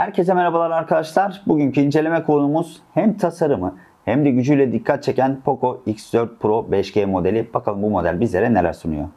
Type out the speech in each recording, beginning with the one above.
Herkese merhabalar arkadaşlar. Bugünkü inceleme konumuz hem tasarımı hem de gücüyle dikkat çeken Poco X4 Pro 5G modeli. Bakalım bu model bizlere neler sunuyor.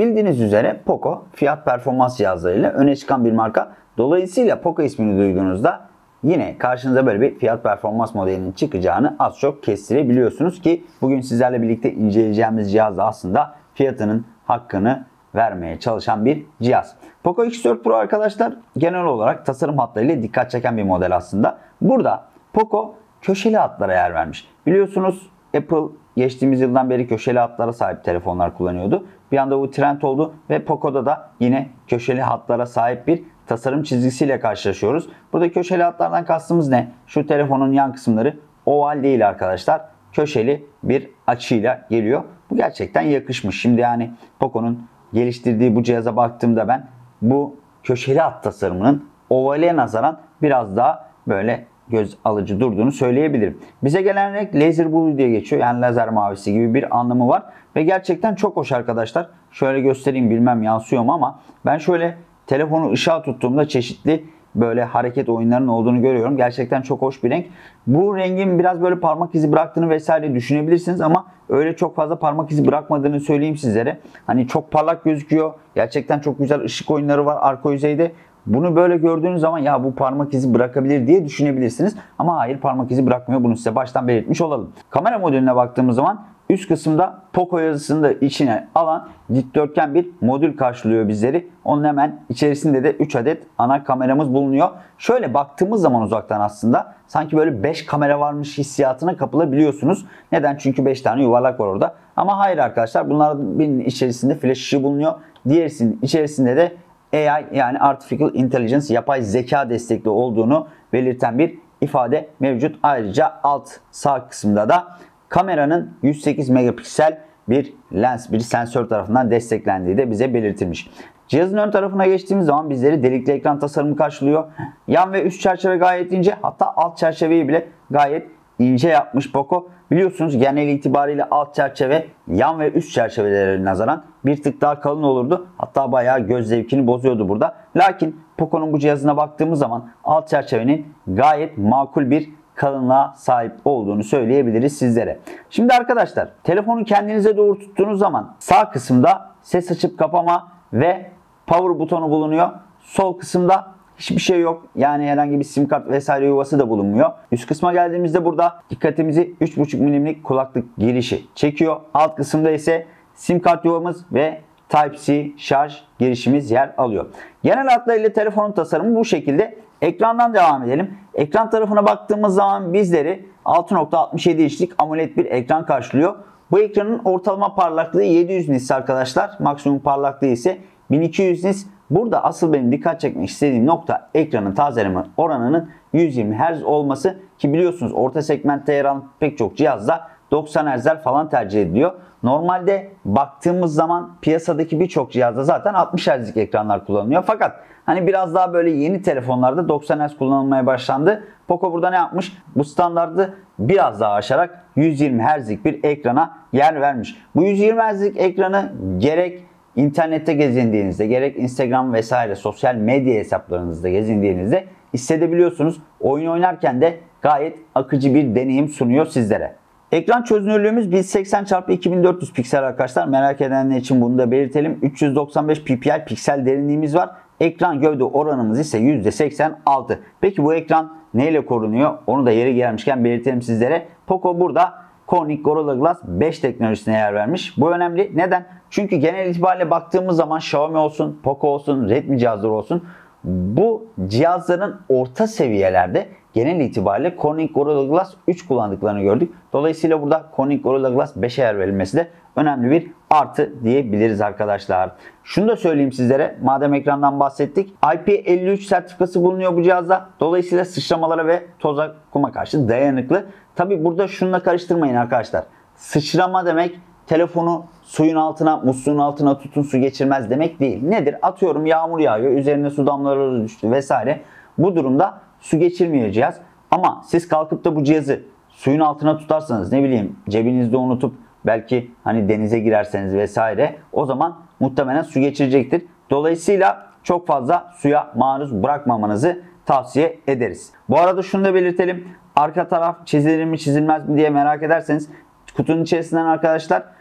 Bildiğiniz üzere Poco fiyat performans cihazlarıyla öne çıkan bir marka. Dolayısıyla Poco ismini duyduğunuzda yine karşınıza böyle bir fiyat performans modelinin çıkacağını az çok kestirebiliyorsunuz ki bugün sizlerle birlikte inceleyeceğimiz cihaz da aslında fiyatının hakkını vermeye çalışan bir cihaz. Poco X4 Pro arkadaşlar genel olarak tasarım hatlarıyla dikkat çeken bir model aslında. Burada Poco köşeli hatlara yer vermiş. Biliyorsunuz Apple geçtiğimiz yıldan beri köşeli hatlara sahip telefonlar kullanıyordu. Bir anda bu trend oldu ve Poco'da da yine köşeli hatlara sahip bir tasarım çizgisiyle karşılaşıyoruz. Burada köşeli hatlardan kastımız ne? Şu telefonun yan kısımları oval değil arkadaşlar. Köşeli bir açıyla geliyor. Bu gerçekten yakışmış. Şimdi yani Poco'nun geliştirdiği bu cihaza baktığımda ben bu köşeli hat tasarımının ovale nazaran biraz daha böyle göz alıcı durduğunu söyleyebilirim. Bize gelen renk laser blue diye geçiyor. Yani lazer mavisi gibi bir anlamı var. Ve gerçekten çok hoş arkadaşlar. Şöyle göstereyim bilmem yansıyor mu ama ben şöyle telefonu ışığa tuttuğumda çeşitli böyle hareket oyunlarının olduğunu görüyorum. Gerçekten çok hoş bir renk. Bu rengin biraz böyle parmak izi bıraktığını vesaire düşünebilirsiniz ama öyle çok fazla parmak izi bırakmadığını söyleyeyim sizlere. Hani çok parlak gözüküyor. Gerçekten çok güzel ışık oyunları var arka yüzeyde. Bunu böyle gördüğünüz zaman ya bu parmak izi bırakabilir diye düşünebilirsiniz. Ama hayır parmak izi bırakmıyor. Bunu size baştan belirtmiş olalım. Kamera modülüne baktığımız zaman üst kısımda Poco yazısını da içine alan dikdörtgen bir modül karşılıyor bizleri. Onun hemen içerisinde de 3 adet ana kameramız bulunuyor. Şöyle baktığımız zaman uzaktan aslında sanki böyle 5 kamera varmış hissiyatına kapılabiliyorsunuz. Neden? Çünkü 5 tane yuvarlak var orada. Ama hayır arkadaşlar bunların birinin içerisinde flash ışığı bulunuyor. Diğerisinin içerisinde de AI yani Artificial Intelligence yapay zeka destekli olduğunu belirten bir ifade mevcut. Ayrıca alt sağ kısımda da kameranın 108 megapiksel bir lens, bir sensör tarafından desteklendiği de bize belirtilmiş. Cihazın ön tarafına geçtiğimiz zaman bizleri delikli ekran tasarımı karşılıyor. Yan ve üst çerçeve gayet ince. Hatta alt çerçeveyi bile gayet ince yapmış Poco. Biliyorsunuz genel itibariyle alt çerçeve yan ve üst çerçevelere nazaran bir tık daha kalın olurdu. Hatta bayağı göz zevkini bozuyordu burada. Lakin Poco'nun bu cihazına baktığımız zaman alt çerçevenin gayet makul bir kalınlığa sahip olduğunu söyleyebiliriz sizlere. Şimdi arkadaşlar telefonu kendinize doğru tuttuğunuz zaman sağ kısımda ses açıp kapama ve power butonu bulunuyor. Sol kısımda hiçbir şey yok. Yani herhangi bir sim kart vesaire yuvası da bulunmuyor. Üst kısma geldiğimizde burada dikkatimizi 3.5 milimlik kulaklık girişi çekiyor. Alt kısımda ise sim kart yuvamız ve Type-C şarj girişimiz yer alıyor. Genel hatlarıyla telefonun tasarımı bu şekilde. Ekrandan devam edelim. Ekran tarafına baktığımız zaman bizleri 6.67 inçlik AMOLED bir ekran karşılıyor. Bu ekranın ortalama parlaklığı 700 nits arkadaşlar. Maksimum parlaklığı ise 1200 nits. Burada asıl benim dikkat çekmek istediğim nokta ekranın tazeleme oranının 120 Hz olması ki biliyorsunuz orta segmentte yer alan pek çok cihazda 90 Hz'ler falan tercih ediliyor. Normalde baktığımız zaman piyasadaki birçok cihazda zaten 60 Hz'lik ekranlar kullanılıyor. Fakat hani biraz daha böyle yeni telefonlarda 90 Hz kullanılmaya başlandı. Poco burada ne yapmış? Bu standardı biraz daha aşarak 120 Hz'lik bir ekrana yer vermiş. Bu 120 Hz'lik ekranı gerek internette gezindiğinizde gerek Instagram vesaire sosyal medya hesaplarınızda gezindiğinizde hissedebiliyorsunuz. Oyun oynarken de gayet akıcı bir deneyim sunuyor sizlere. Ekran çözünürlüğümüz 1080 x 2400 piksel arkadaşlar. Merak edenler için bunu da belirtelim. 395 ppi piksel derinliğimiz var. Ekran gövde oranımız ise %86. Peki bu ekran neyle korunuyor? Onu da yeri gelmişken belirtelim sizlere. Poco burada Corning Gorilla Glass 5 teknolojisine yer vermiş. Bu önemli. Neden? Çünkü genel itibariyle baktığımız zaman Xiaomi olsun, Poco olsun, Redmi cihazları olsun bu cihazların orta seviyelerde genel itibariyle Corning Gorilla Glass 3 kullandıklarını gördük. Dolayısıyla burada Corning Gorilla Glass 5'e yer verilmesi de önemli bir artı diyebiliriz arkadaşlar. Şunu da söyleyeyim sizlere madem ekrandan bahsettik. IP53 sertifikası bulunuyor bu cihazda. Dolayısıyla sıçramalara ve toza kuma karşı dayanıklı. Tabi burada şununla karıştırmayın arkadaşlar. Sıçrama demek telefonu suyun altına, musluğun altına tutun su geçirmez demek değil. Nedir? Atıyorum yağmur yağıyor, üzerine su damlaları düştü vesaire. Bu durumda su geçirmiyor cihaz. Ama siz kalkıp da bu cihazı suyun altına tutarsanız ne bileyim cebinizde unutup belki hani denize girerseniz vesaire o zaman muhtemelen su geçirecektir. Dolayısıyla çok fazla suya maruz bırakmamanızı tavsiye ederiz. Bu arada şunu da belirtelim. Arka taraf çizilir mi çizilmez mi diye merak ederseniz kutunun içerisinden arkadaşlar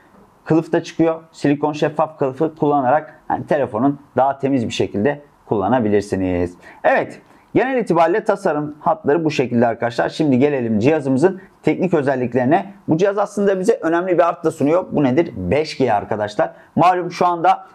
kılıf da çıkıyor. Silikon şeffaf kılıfı kullanarak yani telefonun daha temiz bir şekilde kullanabilirsiniz. Evet genel itibariyle tasarım hatları bu şekilde arkadaşlar. Şimdi gelelim cihazımızın teknik özelliklerine. Bu cihaz aslında bize önemli bir art da sunuyor. Bu nedir? 5G arkadaşlar. Malum şu anda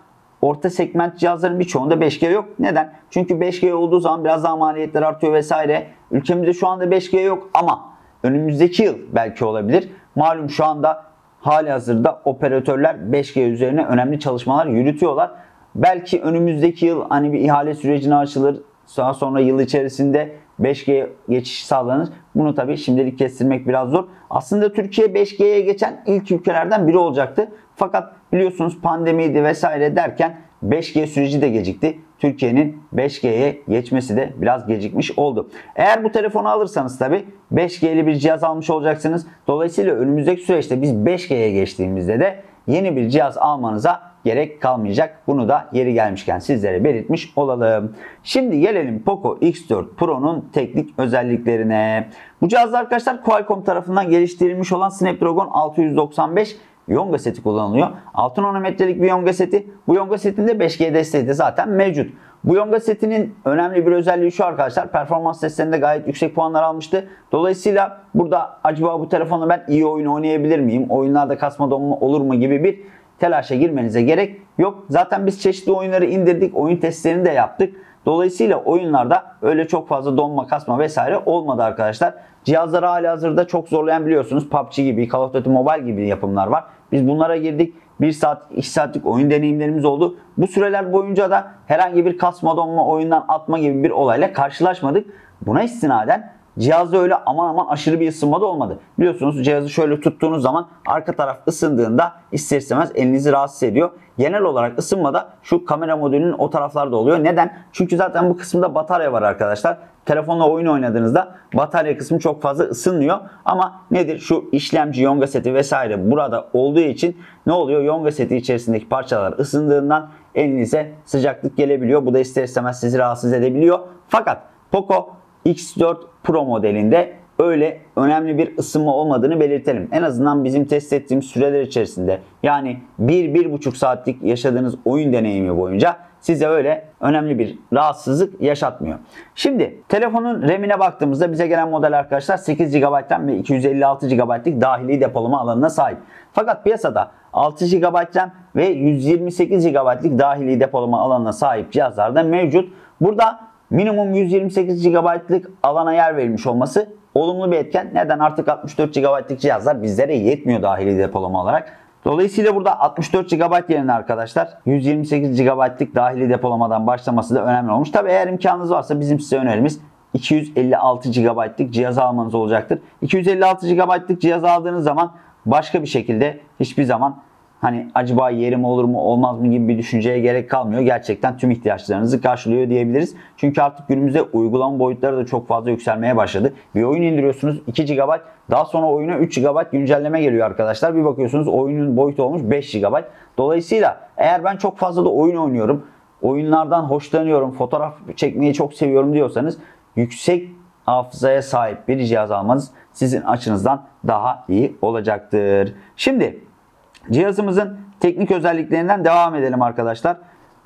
orta segment cihazların birçoğunda 5G yok. Neden? Çünkü 5G olduğu zaman biraz daha maliyetler artıyor vesaire. Ülkemizde şu anda 5G yok ama önümüzdeki yıl belki olabilir. Malum şu anda hali hazırda operatörler 5G üzerine önemli çalışmalar yürütüyorlar. Belki önümüzdeki yıl hani bir ihale sürecine açılır. Daha sonra yıl içerisinde 5G geçiş sağlanır. Bunu tabii şimdilik kestirmek biraz zor. Aslında Türkiye 5G'ye geçen ilk ülkelerden biri olacaktı. Fakat biliyorsunuz pandemiydi vesaire derken 5G süreci de gecikti. Türkiye'nin 5G'ye geçmesi de biraz gecikmiş oldu. Eğer bu telefonu alırsanız tabi 5G'li bir cihaz almış olacaksınız. Dolayısıyla önümüzdeki süreçte biz 5G'ye geçtiğimizde de yeni bir cihaz almanıza gerek kalmayacak. Bunu da yeri gelmişken sizlere belirtmiş olalım. Şimdi gelelim Poco X4 Pro'nun teknik özelliklerine. Bu cihazda arkadaşlar Qualcomm tarafından geliştirilmiş olan Snapdragon 695 Yonga seti kullanılıyor. 6 nanometrelik bir Yonga seti. Bu Yonga setinde 5G desteği de zaten mevcut. Bu Yonga setinin önemli bir özelliği şu arkadaşlar. Performans testlerinde gayet yüksek puanlar almıştı. Dolayısıyla burada acaba bu telefonla ben iyi oyun oynayabilir miyim? Oyunlarda kasma donma olur mu gibi bir telaşa girmenize gerek yok. Zaten biz çeşitli oyunları indirdik. Oyun testlerini de yaptık. Dolayısıyla oyunlarda öyle çok fazla donma kasma vesaire olmadı arkadaşlar. Cihazları hali hazırda çok zorlayan biliyorsunuz PUBG gibi, Call of Duty Mobile gibi yapımlar var. Biz bunlara girdik. 1 saat, 2 saatlik oyun deneyimlerimiz oldu. Bu süreler boyunca da herhangi bir kasma donma oyundan atma gibi bir olayla karşılaşmadık. Buna istinaden cihazda öyle aman aman aşırı bir ısınma da olmadı. Biliyorsunuz cihazı şöyle tuttuğunuz zaman arka taraf ısındığında ister istemez elinizi rahatsız ediyor. Genel olarak ısınmada şu kamera modülünün o taraflarda oluyor. Neden? Çünkü zaten bu kısımda batarya var arkadaşlar. Telefonla oyun oynadığınızda batarya kısmı çok fazla ısınmıyor. Ama nedir? Şu işlemci, yonga seti vesaire burada olduğu için ne oluyor? Yonga seti içerisindeki parçalar ısındığından elinize sıcaklık gelebiliyor. Bu da ister istemez sizi rahatsız edebiliyor. Fakat Poco X4 Pro modelinde öyle önemli bir ısınma olmadığını belirtelim. En azından bizim test ettiğimiz süreler içerisinde yani 1-1,5 saatlik yaşadığınız oyun deneyimi boyunca size öyle önemli bir rahatsızlık yaşatmıyor. Şimdi telefonun RAM'ine baktığımızda bize gelen model arkadaşlar 8 GB RAM ve 256 GB'lik dahili depolama alanına sahip. Fakat piyasada 6 GB RAM ve 128 GB'lik dahili depolama alanına sahip cihazlar da mevcut. Burada minimum 128 GB'lık alana yer verilmiş olması olumlu bir etken. Neden? Artık 64 GB'lık cihazlar bizlere yetmiyor dahili depolama olarak. Dolayısıyla burada 64 GB yerine arkadaşlar 128 GB'lık dahili depolamadan başlaması da önemli olmuş. Tabi eğer imkanınız varsa bizim size önerimiz 256 GB'lık cihaz almanız olacaktır. 256 GB'lık cihaz aldığınız zaman başka bir şekilde hiçbir zaman hani acaba yerim olur mu olmaz mı gibi bir düşünceye gerek kalmıyor. Gerçekten tüm ihtiyaçlarınızı karşılıyor diyebiliriz. Çünkü artık günümüzde uygulama boyutları da çok fazla yükselmeye başladı. Bir oyun indiriyorsunuz 2 GB daha sonra oyuna 3 GB güncelleme geliyor arkadaşlar. Bir bakıyorsunuz oyunun boyutu olmuş 5 GB. Dolayısıyla eğer ben çok fazla da oyun oynuyorum, oyunlardan hoşlanıyorum, fotoğraf çekmeyi çok seviyorum diyorsanız yüksek hafızaya sahip bir cihaz almanız sizin açınızdan daha iyi olacaktır. Şimdi Cihazımızın teknik özelliklerinden devam edelim arkadaşlar.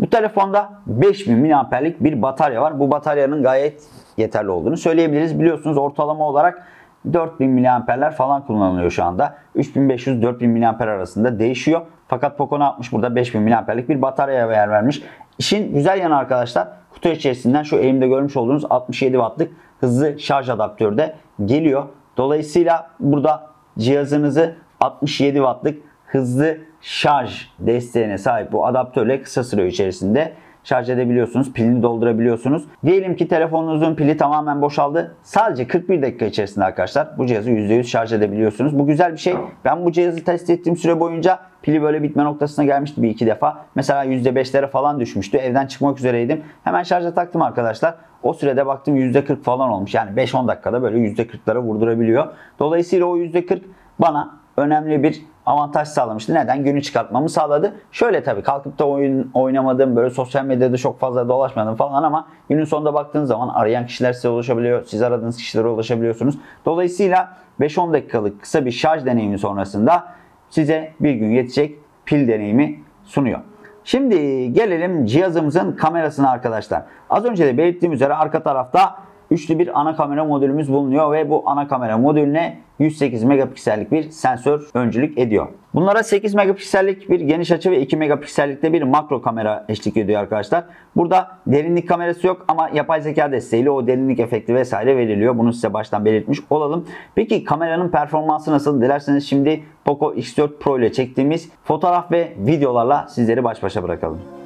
Bu telefonda 5000 mAh'lik bir batarya var. Bu bataryanın gayet yeterli olduğunu söyleyebiliriz. Biliyorsunuz ortalama olarak 4000 miliamperler falan kullanılıyor şu anda. 3500-4000 miliamper arasında değişiyor. Fakat Poco ne yapmış? Burada 5000 miliamperlik bir bataryaya yer vermiş. İşin güzel yanı arkadaşlar kutu içerisinden şu elimde görmüş olduğunuz 67 wattlık hızlı şarj adaptörü de geliyor. Dolayısıyla burada cihazınızı 67 wattlık hızlı şarj desteğine sahip bu adaptörle kısa süre içerisinde şarj edebiliyorsunuz. Pilini doldurabiliyorsunuz. Diyelim ki telefonunuzun pili tamamen boşaldı. Sadece 41 dakika içerisinde arkadaşlar bu cihazı %100 şarj edebiliyorsunuz. Bu güzel bir şey. Ben bu cihazı test ettiğim süre boyunca pili böyle bitme noktasına gelmişti bir iki defa. Mesela %5'lere falan düşmüştü. Evden çıkmak üzereydim. Hemen şarja taktım arkadaşlar. O sürede baktım %40 falan olmuş. Yani 5-10 dakikada böyle %40'lara vurdurabiliyor. Dolayısıyla o %40 bana önemli bir avantaj sağlamıştı. Neden? Günü çıkartmamı sağladı. Şöyle tabii kalkıp da oyun oynamadım, böyle sosyal medyada çok fazla dolaşmadım falan ama günün sonunda baktığınız zaman arayan kişiler size ulaşabiliyor. Siz aradığınız kişilere ulaşabiliyorsunuz. Dolayısıyla 5-10 dakikalık kısa bir şarj deneyimi sonrasında size bir gün yetecek pil deneyimi sunuyor. Şimdi gelelim cihazımızın kamerasına arkadaşlar. Az önce de belirttiğim üzere arka tarafta üçlü bir ana kamera modülümüz bulunuyor ve bu ana kamera modülüne 108 megapiksellik bir sensör öncülük ediyor. Bunlara 8 megapiksellik bir geniş açı ve 2 megapiksellikte bir makro kamera eşlik ediyor arkadaşlar. Burada derinlik kamerası yok ama yapay zeka desteğiyle o derinlik efekti vesaire veriliyor. Bunu size baştan belirtmiş olalım. Peki kameranın performansı nasıl? Dilerseniz şimdi Poco X4 Pro ile çektiğimiz fotoğraf ve videolarla sizleri baş başa bırakalım.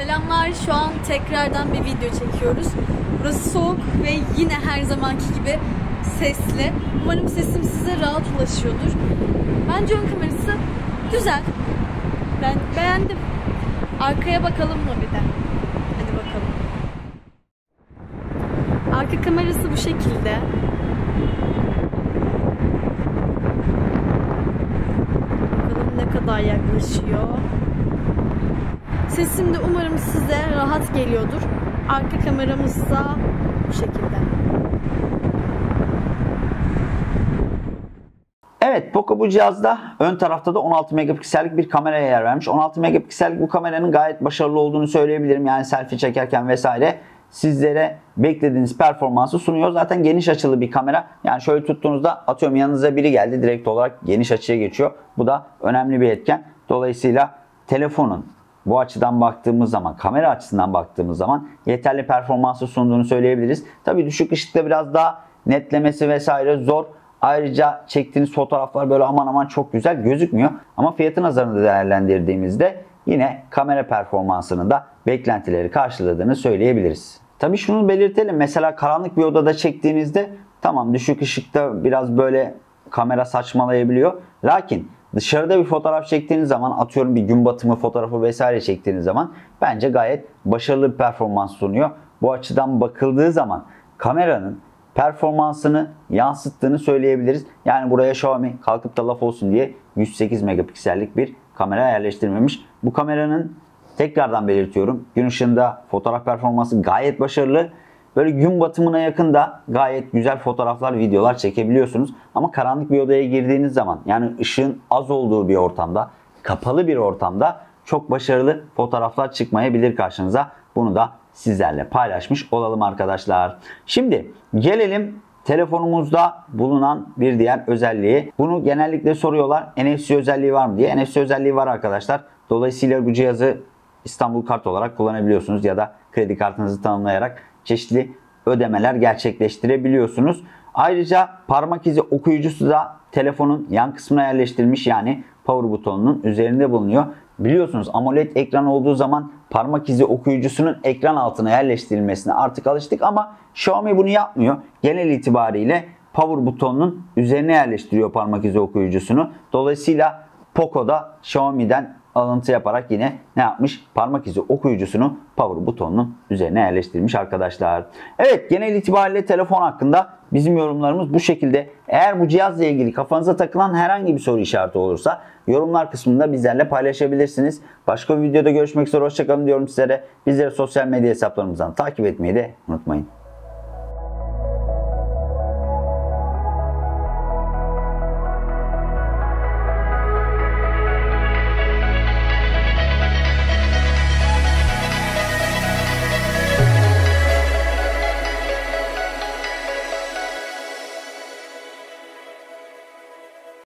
Selamlar. Şu an tekrardan bir video çekiyoruz. Burası soğuk ve yine her zamanki gibi sesli. Umarım sesim size rahat ulaşıyordur. Bence ön kamerası güzel. Ben beğendim. Arkaya bakalım mı bir de? Hadi bakalım. Arka kamerası bu şekilde. Bakalım ne kadar yaklaşıyor. Sesim de umarım size rahat geliyordur. Arka kameramız da bu şekilde. Evet Poco bu cihazda ön tarafta da 16 megapiksellik bir kameraya yer vermiş. 16 megapiksellik bu kameranın gayet başarılı olduğunu söyleyebilirim. Yani selfie çekerken vesaire sizlere beklediğiniz performansı sunuyor. Zaten geniş açılı bir kamera. Yani şöyle tuttuğunuzda atıyorum yanınıza biri geldi direkt olarak geniş açıya geçiyor. Bu da önemli bir etken. Dolayısıyla telefonun bu açıdan baktığımız zaman, kamera açısından baktığımız zaman yeterli performansı sunduğunu söyleyebiliriz. Tabii düşük ışıkta biraz daha netlemesi vesaire zor. Ayrıca çektiğiniz fotoğraflar böyle aman aman çok güzel gözükmüyor. Ama fiyatı nazarında değerlendirdiğimizde yine kamera performansının da beklentileri karşıladığını söyleyebiliriz. Tabii şunu belirtelim. Mesela karanlık bir odada çektiğinizde tamam düşük ışıkta biraz böyle kamera saçmalayabiliyor. Lakin dışarıda bir fotoğraf çektiğiniz zaman atıyorum bir gün batımı fotoğrafı vesaire çektiğiniz zaman bence gayet başarılı bir performans sunuyor. Bu açıdan bakıldığı zaman kameranın performansını yansıttığını söyleyebiliriz. Yani buraya Xiaomi kalkıp da laf olsun diye 108 megapiksellik bir kamera yerleştirmemiş. Bu kameranın tekrardan belirtiyorum gün ışığında fotoğraf performansı gayet başarılı. Böyle gün batımına yakın da gayet güzel fotoğraflar, videolar çekebiliyorsunuz. Ama karanlık bir odaya girdiğiniz zaman yani ışığın az olduğu bir ortamda, kapalı bir ortamda çok başarılı fotoğraflar çıkmayabilir karşınıza. Bunu da sizlerle paylaşmış olalım arkadaşlar. Şimdi gelelim telefonumuzda bulunan bir diğer özelliği. Bunu genellikle soruyorlar. NFC özelliği var mı diye. NFC özelliği var arkadaşlar. Dolayısıyla bu cihazı İstanbul kart olarak kullanabiliyorsunuz ya da kredi kartınızı tanımlayarak çeşitli ödemeler gerçekleştirebiliyorsunuz. Ayrıca parmak izi okuyucusu da telefonun yan kısmına yerleştirilmiş yani power butonunun üzerinde bulunuyor. Biliyorsunuz AMOLED ekran olduğu zaman parmak izi okuyucusunun ekran altına yerleştirilmesine artık alıştık ama Xiaomi bunu yapmıyor. Genel itibariyle power butonunun üzerine yerleştiriyor parmak izi okuyucusunu. Dolayısıyla Poco'da Xiaomi'den alıntı yaparak yine ne yapmış? Parmak izi okuyucusunu power butonunun üzerine yerleştirmiş arkadaşlar. Evet genel itibariyle telefon hakkında bizim yorumlarımız bu şekilde. Eğer bu cihazla ilgili kafanıza takılan herhangi bir soru işareti olursa yorumlar kısmında bizlerle paylaşabilirsiniz. Başka bir videoda görüşmek üzere hoşçakalın diyorum sizlere. Bizleri sosyal medya hesaplarımızdan takip etmeyi de unutmayın.